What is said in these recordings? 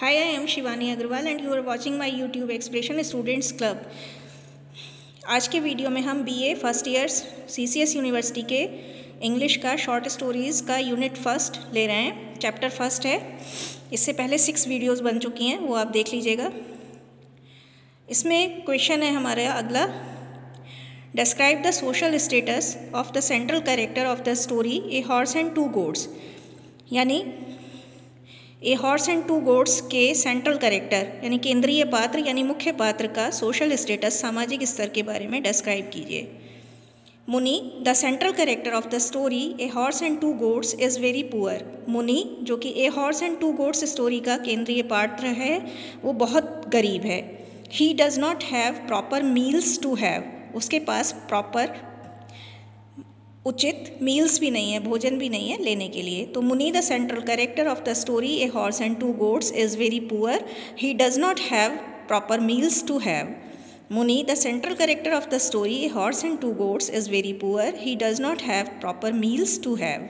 Hi, I am Shivani Agrawal and you are watching my YouTube expression Students Club. आज के video में हम BA first years CCS university के English का short stories का unit first ले रहे हैं चैप्टर फ़र्स्ट है। इससे पहले सिक्स वीडियोस बन चुकी हैं वो आप देख लीजिएगा। इसमें क्वेश्चन है हमारा अगला। Describe the social status of the central character of the story a horse and two goats यानी a horse and two goats के सेंट्रल करेक्टर यानी केंद्रीय पात्र, यानी मुख्य पात्र का सोशल स्टेटस सामाजिक स्तर के बारे में डिस्क्राइब कीजिए। Muni the central character of the story a horse and two goats is very poor Muni, जो कि a horse and two goats story का केंद्रीय पात्र है, वो बहुत गरीब है। He does not have proper meals to have उसके पास प्रॉपर उचित मील्स भी नहीं है, भोजन भी नहीं है लेने के लिए। तो Muni the central character of the story a horse and two goats is very poor he does not have proper meals to have Muni the central character of the story a horse and two goats is very poor he does not have proper meals to have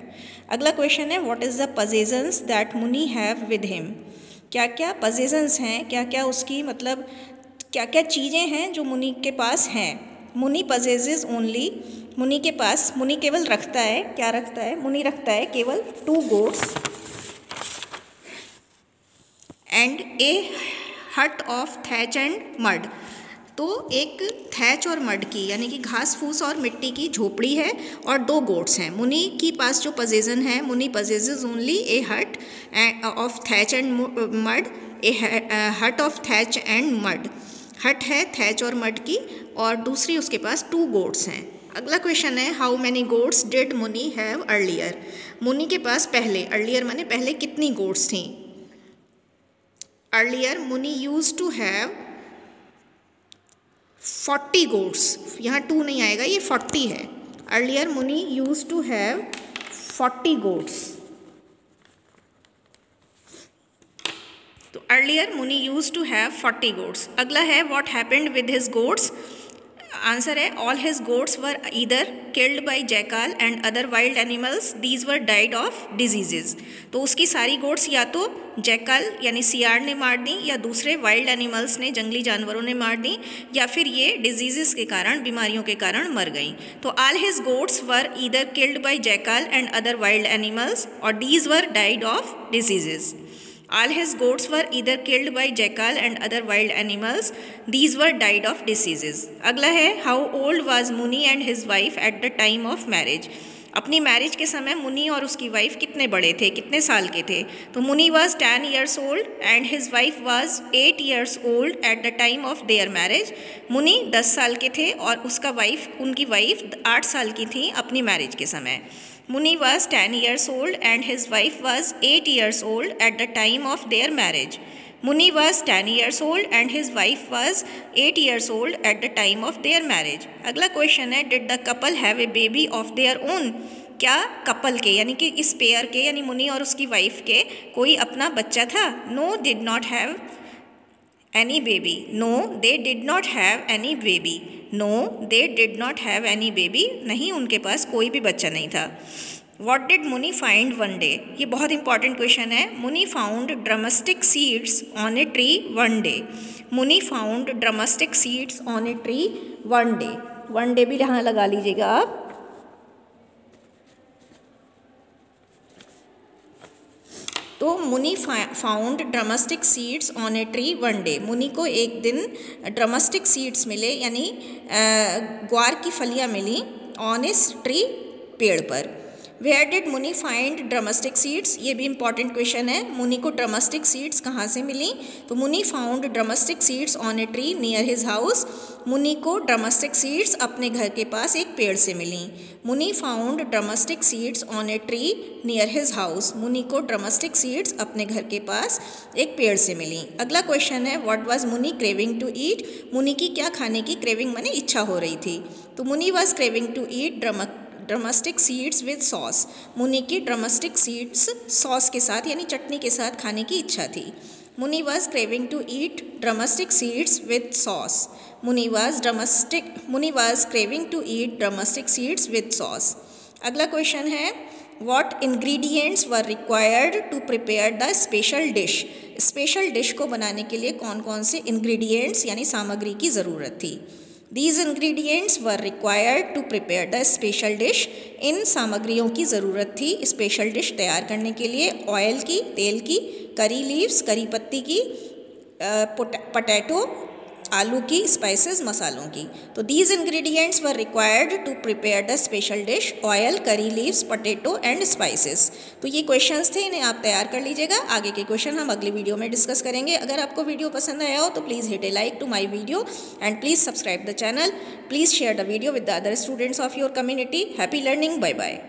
अगला question है what is the possessions that Muni have with him क्या क्या पजेजन्स हैं? क्या क्या उसकी मतलब क्या क्या चीज़ें हैं जो मुनी के पास हैं? मुनी पजेजेज ओनली मुनि के पास, मुनि केवल रखता है, क्या रखता है? मुनि रखता है केवल to gods and A hut of thatch and mud तो एक थैच और मड की, यानी कि घास, फूस और मिट्टी की झोपड़ी है और दो गोड्स हैं। मुनि के पास जो पजेजन है, मुनि possess only a hut of thatch and mud a hut of thatch and mud हट है थैच और मड की और दूसरी उसके पास टू गोड्स हैं। अगला क्वेश्चन है how many goats did Muni have earlier Muni के पास पहले अर्लियर माने पहले कितनी गोड्स थी? Earlier Muni used to have forty goats यहाँ टू नहीं आएगा, ये फोर्टी है. Earlier Muni used to have forty goats तो earlier Muni used to have forty goats अगला है what happened with his goats answer है all his goats were either killed by jackal and other wild animals these were died of diseases तो उसकी सारी gods या तो jackal यानी सियार ने मार दी, या दूसरे वाइल्ड एनिमल्स ने, जंगली जानवरों ने मार दी, या फिर ये डिजीजेस के कारण, बीमारियों के कारण मर गई। तो all his goats were either killed by jackal and other wild animals और these were died of diseases All his goats were either killed by jackal and other wild animals. These were died of diseases. अगला है, how old was Muni and his wife at the time of marriage. अपनी marriage के समय मुनि और उसकी wife कितने बड़े थे, कितने साल के थे तो Muni was ten years old and his wife was eight years old at the time of their marriage Muni दस साल के थे और उसका वाइफ उनकी वाइफ आठ साल की थी अपनी मैरिज के समय Muni was 10 years old and his wife was 8 years old at the time of their marriage. Muni was 10 years old and his wife was 8 years old at the time of their marriage. अगला question है did the couple have a baby of their own क्या couple के यानी कि इस pair के यानी मुनि और उसकी वाइफ के कोई अपना बच्चा था no did not have any baby no they did not have any baby no they did not have any baby नहीं, उनके पास कोई भी बच्चा नहीं था। What did Muni find one day ये बहुत इंपॉर्टेंट क्वेश्चन है। Muni found drumstick seeds on a tree one day Muni found drumstick seeds on a tree one day one day भी यहाँ लगा लीजिएगा आप। तो Muni found drumstick seeds on a tree one day Muni को एक दिन ड्रमस्टिक सीड्स मिले, यानी ग्वार की फलियाँ मिली ऑन इस ट्री पेड़ पर। Where did Muni find drumstick seeds ये भी इंपॉर्टेंट क्वेश्चन है। मुनि को ड्रामस्टिक सीड्स कहाँ से मिली? तो Muni found drumstick seeds on a tree near his house Muni को ड्रामस्टिक सीड्स अपने घर के पास एक पेड़ से मिली। Muni found drumstick seeds on a tree near his house Muni को ड्रामस्टिक सीड्स अपने घर के पास एक पेड़ से मिली। अगला क्वेश्चन है what was Muni craving to eat Muni की क्या खाने की क्रेविंग मैंने इच्छा हो रही थी? तो Muni was craving to eat drum drumstick seeds with sauce Muni की ड्रमस्टिक सीड्स सॉस के साथ, यानी चटनी के साथ खाने की इच्छा थी। Muni was craving to eat drumstick seeds with sauce Muni was drumstick Muni was craving to eat drumstick seeds with sauce अगला क्वेश्चन है what ingredients were required to prepare the special dish special dish को बनाने के लिए कौन कौन से ingredients यानी सामग्री की ज़रूरत थी? These ingredients were required to prepare the special dish इन सामग्रियों की ज़रूरत थी स्पेशल डिश तैयार करने के लिए. ऑयल की, तेल की करी लीव्स करी पत्ती की पटैटो आलू की स्पाइसेस मसालों की। तो these ingredients were required to prepare the special dish oil curry leaves potato and spices तो ये क्वेश्चंस थे, इन्हें आप तैयार कर लीजिएगा। आगे के क्वेश्चन हम अगली वीडियो में डिस्कस करेंगे। अगर आपको वीडियो पसंद आया हो तो please hit a like to my video and please subscribe the channel please share the video with the other students of your community happy learning bye bye